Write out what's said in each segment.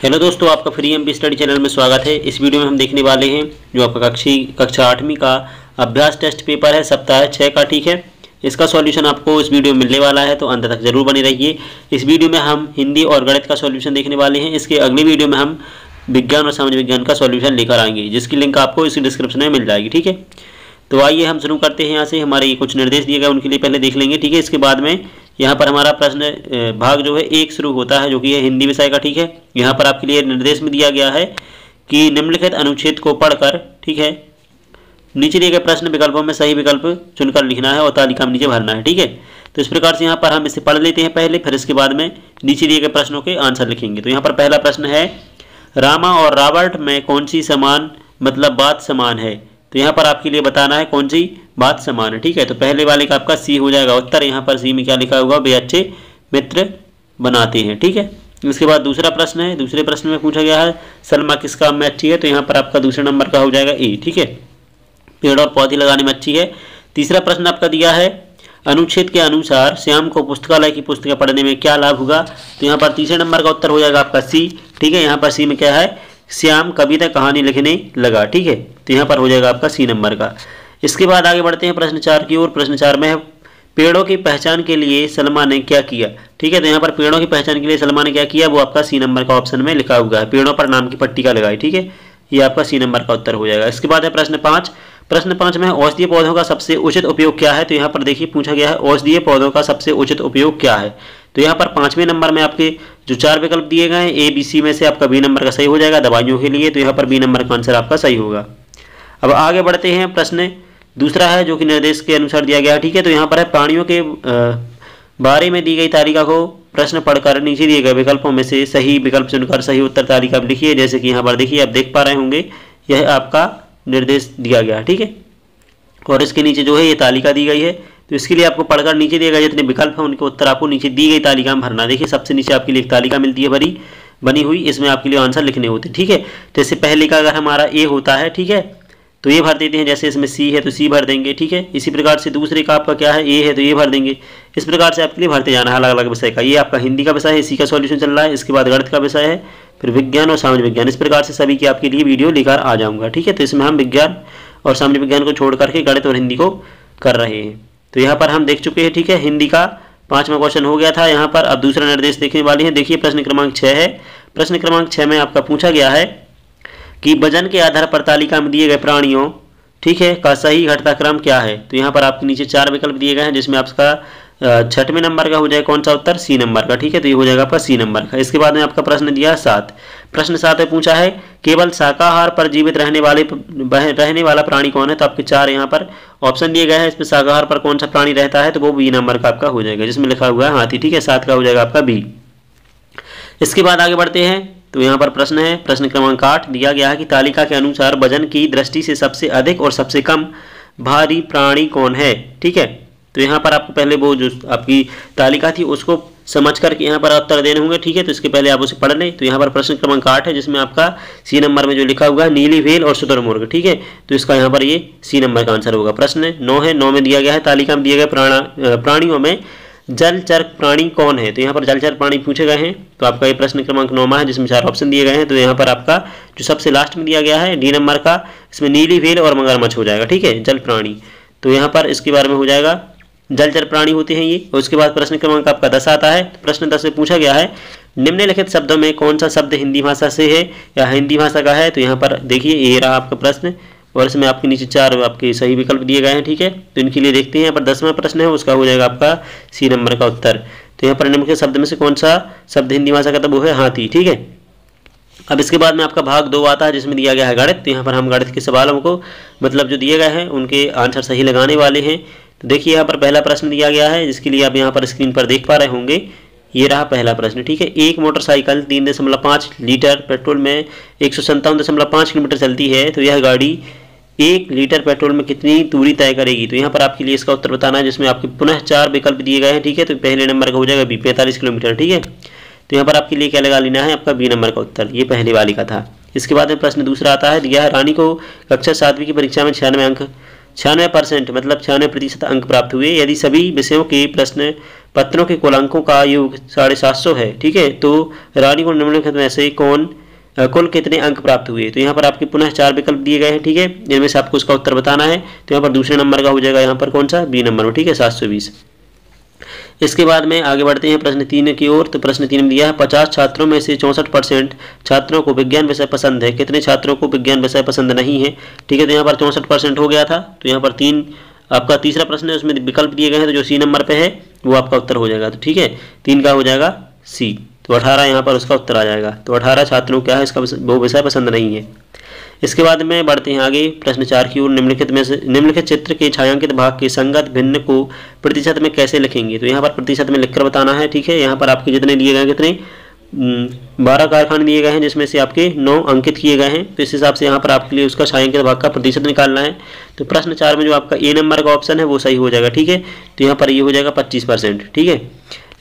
Hello दोस्तों, आपका free M study channel में स्वागत है। इस वीडियो में हम देखने वाले हैं जो आपका कक्षी कक्षा आठवीं का अभ्यास टेस्ट पेपर है, सप्ताह छः का, ठीक है? इसका सॉल्यूशन आपको इस वीडियो में मिलने वाला है तो अंत तक ज़रूर बने रहिए। इस वीडियो में हम हिंदी और गणित का सॉल्यूशन देखने वाले हैं। इसके अगले वीडियो में हम विज्ञान और समाज विज्ञान का सॉल्यूशन लेकर आएँगे, जिसकी लिंक आपको इस डिस्क्रिप्शन में मिल जाएगी, ठीक है? तो आइए हम शुरू करते हैं। यहाँ से हमारे ये कुछ निर्देश दिए गए, उनके लिए पहले देख लेंगे, ठीक है? इसके बाद में यहाँ पर हमारा प्रश्न भाग जो है, एक शुरू होता है, जो कि है हिंदी विषय का ठीक है। यहाँ पर आपके लिए निर्देश में दिया गया है कि निम्नलिखित अनुच्छेद को पढ़कर, ठीक है, नीचे दिए गए प्रश्न विकल्पों में सही विकल्प चुनकर लिखना है और तालिका में नीचे भरना है, ठीक है। तो इस प्रकार से यहाँ पर हम इसे पढ़ लेते हैं पहले, फिर इसके बाद में नीचे दिए गए प्रश्नों के आंसर लिखेंगे। तो यहाँ पर पहला प्रश्न है, रामा और रॉबर्ट में कौन सी समान मतलब बात समान है? तो यहाँ पर आपके लिए बताना है कौन सी बात समान है, ठीक है? तो पहले वाले का आपका सी हो जाएगा उत्तर, यहाँ पर सी में क्या लिखा होगा वे अच्छे मित्र बनाते हैं, ठीक है? उसके बाद दूसरा प्रश्न है, दूसरे प्रश्न में पूछा गया है, सलमा किस काम में अच्छी है? तो यहाँ पर आपका दूसरे नंबर का हो जाएगा ए ठीक है? पेड़ और पौधे लगाने में अच्छी है। तीसरा प्रश्न आपका दिया है, अनुच्छेद के अनुसार श्याम को पुस्तकालय की पुस्तकें पढ़ने में क्या लाभ होगा? तो यहाँ पर तीसरे नंबर का उत्तर हो जाएगा आपका सी ठीक है? यहाँ पर सी में क्या है? श्याम कविता कहानी लिखने लगा, ठीक है? तो यहाँ पर हो जाएगा आपका सी नंबर का। इसके बाद आगे बढ़ते हैं प्रश्न चार की ओर। प्रश्न चार में पेड़ों की पहचान के लिए सलमा ने क्या किया? ठीक है तो यहाँ पर पेड़ों की पहचान के लिए सलमा ने क्या किया? वो आपका सी नंबर का ऑप्शन में लिखा हुआ है। पेड़ों पर नाम की पट्टिका लगाई ठीक है? ये आपका सी नंबर का उत्तर हो जाएगा। इसके बाद है प्रश्न पाँच। प्रश्न पाँच में औषधीय पौधों का सबसे उचित उपयोग क्या है? तो यहाँ पर देखिए, पूछा गया है, औषधीय पौधों का सबसे उचित उपयोग क्या है? तो यहाँ पर पाँचवें नंबर में आपके जो चार विकल्प दिए गए हैं ए बी सी में से आपका बी नंबर का सही हो जाएगा, दवाइयों के लिए। तो यहाँ पर बी नंबर का आंसर आपका सही होगा। अब आगे बढ़ते हैं प्रश्न। दूसरा है, जो कि निर्देश के अनुसार दिया गया, ठीक है तो यहाँ पर है, प्राणियों के बारे में दी गई तालिका को प्रश्न पढ़कर नीचे दिए गए विकल्पों में से सही विकल्प चुनकर सही उत्तर तालिका लिखिए, जैसे कि यहाँ पर देखिए, आप देख पा रहे होंगे, यह आपका निर्देश दिया गया, ठीक है। और इसके नीचे जो है, ये तालिका दी गई है तो इसके लिए आपको पढ़कर नीचे दिए गए जितने विकल्प हैं, उनके उत्तर आपको नीचे दी गई तालिका में भरना देखिए, सबसे नीचे आपके लिए एक तालिका मिलती है, भरी, बनी हुई, इसमें आपके लिए आंसर लिखने होते ठीक है। जैसे पहले का अगर हमारा ए होता है, ठीक है तो ये भर देते हैं, जैसे इसमें सी है तो सी भर देंगे, ठीक है? इसी प्रकार से दूसरे का आपका क्या है? ए है तो ये भर देंगे। इस प्रकार से आपके लिए भरते जाना है अलग अलग विषय का। ये आपका हिंदी का विषय है इसी का सॉल्यूशन चल रहा है, इसके बाद गणित का विषय है, फिर विज्ञान और सामाजिक विज्ञान। इस प्रकार से सभी की आपके लिए वीडियो लेकर आ जाऊँगा, ठीक है? तो इसमें हम विज्ञान और सामाजिक विज्ञान को छोड़ करके गणित और हिंदी को कर रहे हैं। तो यहाँ पर हम देख चुके हैं, ठीक है? हिंदी का पांचवा क्वेश्चन हो गया था, यहाँ पर अब दूसरा निर्देश देखने वाले हैं। देखिए प्रश्न क्रमांक छः है। प्रश्न क्रमांक छः में आपका पूछा गया है कि वज़न के आधार पर तालिका में दिए गए प्राणियों, ठीक है, का सही घटनाक्रम क्या है? तो यहाँ पर आपके नीचे चार विकल्प दिए गए हैं, जिसमें आपका छठवें नंबर का हो जाए कौन सा उत्तर? सी नंबर का, ठीक है? तो ये हो जाएगा आपका सी नंबर का। इसके बाद में आपका प्रश्न दिया सात। प्रश्न सात में पूछा है, केवल शाकाहार पर जीवित रहने वाले रहने वाला प्राणी कौन है? तो आपके चार यहाँ पर ऑप्शन दिए गए हैं। इसमें शाकाहार पर कौन सा प्राणी रहता है? तो वो बी नंबर का आपका हो जाएगा, जिसमें लिखा हुआ है हाथी, ठीक है? सात का हो जाएगा आपका बी। इसके बाद आगे बढ़ते हैं। तो यहाँ पर प्रश्न है। प्रश्न क्रमांक आठ, दिया गया है कि तालिका के अनुसार वज़न की दृष्टि से सबसे अधिक और सबसे कम भारी प्राणी कौन है? ठीक है? तो यहाँ पर आपको पहले वो जो आपकी तालिका थी, उसको समझ करके यहाँ पर उत्तर देने होंगे। ठीक है? तो इसके पहले आप उसे पढ़ लें। तो यहाँ पर प्रश्न क्रमांक आठ है, जिसमें आपका सी नंबर में जो लिखा हुआ है, नीली वेल और शुतुरमुर्ग ठीक है? तो इसका यहाँ पर ये सी नंबर का आंसर होगा। प्रश्न नौ है। नौ में दिया गया है, तालिका में दिए गए प्राणियों में जलचर प्राणी कौन है? तो यहाँ पर जलचर प्राणी पूछे गए हैं। तो आपका ये प्रश्न क्रमांक नौमा है, जिसमें चार ऑप्शन दिए गए हैं। तो यहाँ पर आपका जो सबसे लास्ट में दिया गया है डी नंबर का, इसमें नीली वेल और मगरमच्छ हो जाएगा, ठीक है? जल, प्राणी। तो यहाँ पर इसके बारे में हो जाएगा जलचर प्राणी होते हैं ये। उसके बाद प्रश्न क्रमांक आपका दस आता है। प्रश्न दस में पूछा गया है, निम्नलिखित शब्दों में कौन सा शब्द हिंदी भाषा से है या हिंदी भाषा का है? तो यहाँ पर देखिए, ये रहा आपका प्रश्न। और इसमें आपके नीचे चार आपके सही विकल्प दिए गए हैं, ठीक है? तो इनके लिए देखते हैं, यहाँ पर दसवां प्रश्न है, उसका हो जाएगा आपका सी नंबर का उत्तर। तो यहाँ पर निम्नलिखित शब्द में से कौन सा शब्द हिंदी भाषा का तब वो है हाथी, ठीक है? अब इसके बाद में आपका भाग दो आता है, जिसमें दिया गया है गणित। तो यहाँ पर हम गणित के सवालों को मतलब जो दिए गए हैं, उनके आंसर सही लगाने वाले हैं। तो देखिए, यहाँ पर पहला प्रश्न दिया गया है, जिसके लिए आप यहाँ पर स्क्रीन पर देख पा रहे होंगे। ये रहा पहला प्रश्न, ठीक है? एक मोटरसाइकिल तीन दशमलव पाँच लीटर पेट्रोल में एक सौ संतावन दशमलव पाँच किलोमीटर चलती है तो यह गाड़ी एक लीटर पेट्रोल में कितनी दूरी तय करेगी? तो यहाँ पर आपके लिए इसका उत्तर बताना है, जिसमें आपके पुनः चार विकल्प दिए गए हैं, ठीक है? तो पहले नंबर का हो जाएगा बी, पैंतालीस किलोमीटर, ठीक है? तो यहाँ पर आपके लिए क्या लगा लेना है? आपका बी नंबर का उत्तर, ये पहले वाली का था। इसके बाद में प्रश्न दूसरा आता है दिया है रानी को कक्षा सातवीं की परीक्षा में छियानवे अंक छियानवे परसेंट मतलब छियानवे प्रतिशत अंक प्राप्त हुए। यदि सभी विषयों के प्रश्न, पत्रों के कुल अंकों का योग साढ़े सात सौ है, ठीक है? तो रानी को निम्नलिखित में से कौन कुल कितने अंक प्राप्त हुए? तो यहाँ पर आपके पुनः चार विकल्प दिए गए हैं, ठीक है? इनमें से आपको उसका उत्तर बताना है। तो यहाँ पर दूसरे नंबर का हो जाएगा यहाँ पर कौन सा? बी नंबर में, ठीक है? सात सौ बीस। इसके बाद में आगे बढ़ते हैं प्रश्न तीन की ओर। तो प्रश्न तीन में दिया है, पचास छात्रों में से चौंसठ परसेंट छात्रों को विज्ञान विषय पसंद है। कितने छात्रों को विज्ञान विषय पसंद नहीं है? ठीक है तो यहाँ पर चौंसठ परसेंट हो गया था। तो यहाँ पर तीन, आपका तीसरा प्रश्न है, उसमें विकल्प दिए गए हैं तो जो सी नंबर पर है, वो आपका उत्तर हो जाएगा। तो ठीक है, तीन का हो जाएगा सी। तो अठारह यहाँ पर उसका उत्तर आ जाएगा। तो अठारह छात्रों क्या है, इसका वो विषय पसंद नहीं है। इसके बाद में बढ़ते हैं आगे। प्रश्न चार की ओर, निम्नलिखित में से निम्नलिखित चित्र के छायांकित भाग के संगत भिन्न को प्रतिशत में कैसे लिखेंगे? तो यहाँ पर प्रतिशत में लिखकर बताना है, ठीक है? यहाँ पर आपके जितने दिए गए कितने? बारह कारखाने दिए गए हैं, जिसमें से आपके नौ अंकित किए गए हैं। तो इस हिसाब से यहाँ पर आपके लिए उसका छायांकित भाग का प्रतिशत निकालना है। तो प्रश्न चार में जो आपका ए नंबर का ऑप्शन है, वो सही हो जाएगा, ठीक है? तो यहाँ पर ये हो जाएगा पच्चीस परसेंट, ठीक है?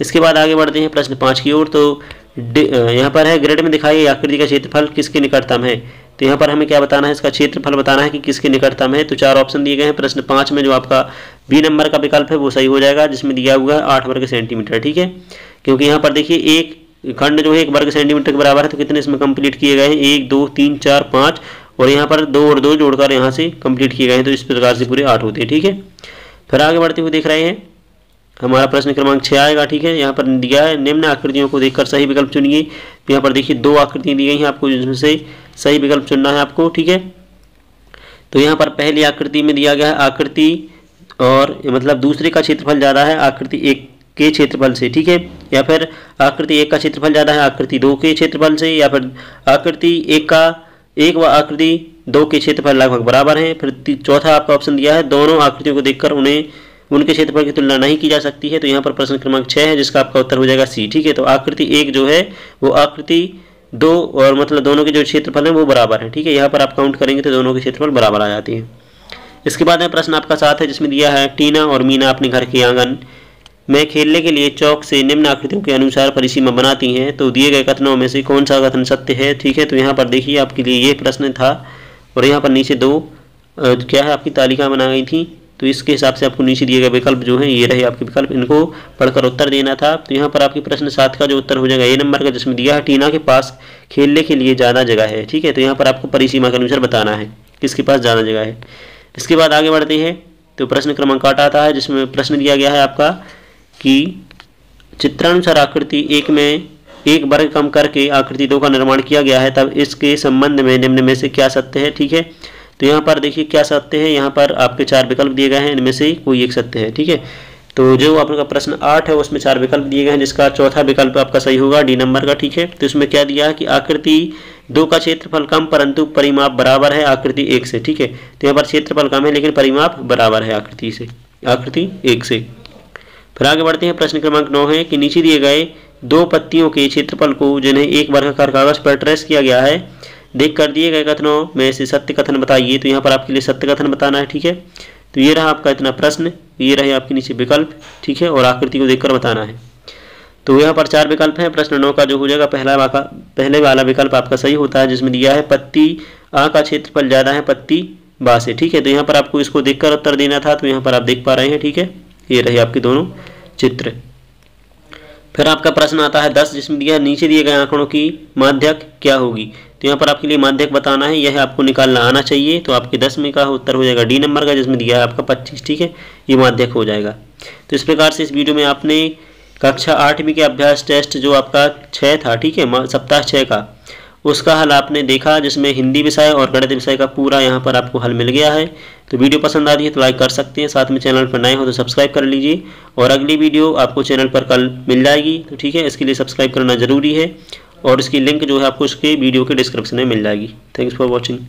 इसके बाद आगे बढ़ते हैं प्रश्न पाँच की ओर। तो यहाँ पर है ग्रेड में दिखाई आकृति का क्षेत्रफल किसके निकटतम है? तो यहाँ पर हमें क्या बताना है? इसका क्षेत्रफल बताना है कि किसके निकटतम है। तो चार ऑप्शन दिए गए हैं। प्रश्न पाँच में जो आपका बी नंबर का विकल्प है, वो सही हो जाएगा, जिसमें दिया हुआ है आठ वर्ग सेंटीमीटर, ठीक है? क्योंकि यहाँ पर देखिए, एक खंड जो है एक वर्ग सेंटीमीटर के बराबर है तो कितने इसमें कंप्लीट किए गए हैं? एक, दो, तीन, चार, पाँच, और यहाँ पर दो और दो जोड़कर यहाँ से कंप्लीट किए गए हैं तो इस प्रकार से पूरे आठ होते हैं, ठीक है? फिर आगे बढ़ते हुए देख रहे हैं। हमारा प्रश्न क्रमांक छः आएगा, ठीक है? यहाँ पर दिया है, निम्न आकृतियों को देखकर सही विकल्प चुनिए। यहाँ पर देखिए, दो आकृतियाँ दी गई हैं आपको जिसमें से सही विकल्प चुनना है आपको, ठीक है? तो यहाँ पर पहली आकृति में दिया गया है आकृति और मतलब दूसरे का क्षेत्रफल ज़्यादा है आकृति एक के क्षेत्रफल से, ठीक है? या फिर आकृति एक का क्षेत्रफल ज़्यादा है आकृति दो के क्षेत्रफल से, या फिर आकृति एक का, एक व आकृति दो के क्षेत्रफल लगभग बराबर है। फिर चौथा आपका ऑप्शन दिया है, दोनों आकृतियों को देखकर उन्हें, उनके क्षेत्रफल की तुलना नहीं की जा सकती है। तो यहाँ पर प्रश्न क्रमांक छः है, जिसका आपका उत्तर हो जाएगा सी, ठीक है? तो आकृति एक जो है, वो आकृति दो और मतलब दोनों के जो क्षेत्रफल है वो बराबर है, ठीक है? यहाँ पर आप काउंट करेंगे तो दोनों के क्षेत्रफल बराबर आ जाती है। इसके बाद में प्रश्न आपका साथ है, जिसमें दिया है, टीना और मीना अपने घर के आँगन में खेलने के लिए चौक से निम्न आकृतियों के अनुसार परिसीमा बनाती हैं। तो दिए गए कथनों में से कौन सा कथन सत्य है? ठीक है तो यहाँ पर देखिए, आपके लिए ये प्रश्न था और यहाँ पर नीचे दो क्या है आपकी तालिका बना गई थी? तो इसके हिसाब से आपको नीचे दिए गए विकल्प जो है, ये रहे आपके विकल्प। इनको पढ़कर उत्तर देना था। तो यहाँ पर आपके प्रश्न सात का जो उत्तर हो जाएगा, ए नंबर का जिसमें दिया है, टीना के पास खेलने के लिए ज़्यादा जगह है। ठीक है? तो यहाँ पर आपको परिसीमा के अनुसार बताना है, किसके पास ज़्यादा जगह है। इसके बाद आगे बढ़ते हैं। तो प्रश्न क्रमांक आठ आता है, जिसमें प्रश्न दिया गया है आपका कि चित्रानुसार आकृति एक में एक वर्ग कम करके आकृति दो का निर्माण किया गया है, तब इसके संबंध में निम्न में से क्या सत्य है? ठीक है? तो यहाँ पर देखिए क्या सत्य है, यहाँ पर आपके चार विकल्प दिए गए हैं, इनमें से कोई एक सत्य है, ठीक है? तो जो आपका प्रश्न आठ है, उसमें चार विकल्प दिए गए हैं, जिसका चौथा विकल्प आपका सही होगा, डी नंबर का, ठीक है? तो इसमें क्या दिया है कि आकृति दो का क्षेत्रफल कम, परंतु परिमाप बराबर है आकृति एक से, ठीक है? तो यहाँ पर क्षेत्रफल कम है, लेकिन परिमाप बराबर है आकृति से, आकृति एक से। फिर आगे बढ़ते हैं, प्रश्न क्रमांक नौ है कि नीचे दिए गए दो पत्तियों के क्षेत्रफल को, जिन्हें एक वर्गाकार कागज़ पर ट्रेस किया गया है देख कर दिए गए कथनों में से सत्य कथन बताइए तो यहाँ पर आपके लिए सत्य कथन बताना है, ठीक है? तो ये रहा आपका इतना प्रश्न, ये रहे आपके नीचे विकल्प, ठीक है? और आकृति को देखकर बताना है। तो यहाँ पर चार विकल्प हैं, प्रश्न नौ का जो हो जाएगा, पहला वाका, पहले वाला विकल्प आपका सही होता है, जिसमें दिया है पत्ती, आ का क्षेत्रफल ज़्यादा है पत्ती, बा से, ठीक है? तो यहाँ पर आपको इसको देखकर उत्तर देना था तो यहाँ पर आप देख पा रहे हैं, ठीक है? ये रहे आपके दोनों चित्र। फिर आपका प्रश्न आता है दस, जिसमें दिया, नीचे दिए गए आंकड़ों की माध्यक क्या होगी? तो यहाँ पर आपके लिए माध्यक बताना है, यह आपको निकालना आना चाहिए तो आपके दस में का उत्तर हो जाएगा डी नंबर का, जिसमें दिया है आपका पच्चीस, ठीक है? ये माध्यक हो जाएगा। तो इस प्रकार से इस वीडियो में आपने कक्षा आठवीं के अभ्यास टेस्ट जो आपका छः था, ठीक है सप्ताह छः का, उसका हल आपने देखा, जिसमें हिंदी विषय और गणित विषय का पूरा यहाँ पर आपको हल मिल गया है। तो वीडियो पसंद आ रही है तो लाइक कर सकते हैं, साथ में चैनल पर नए हो तो सब्सक्राइब कर लीजिए, और अगली वीडियो आपको चैनल पर कल मिल जाएगी। तो ठीक है, इसके लिए सब्सक्राइब करना ज़रूरी है। और इसकी लिंक जो है आपको इसके वीडियो के डिस्क्रिप्शन में मिल जाएगी. Thanks for watching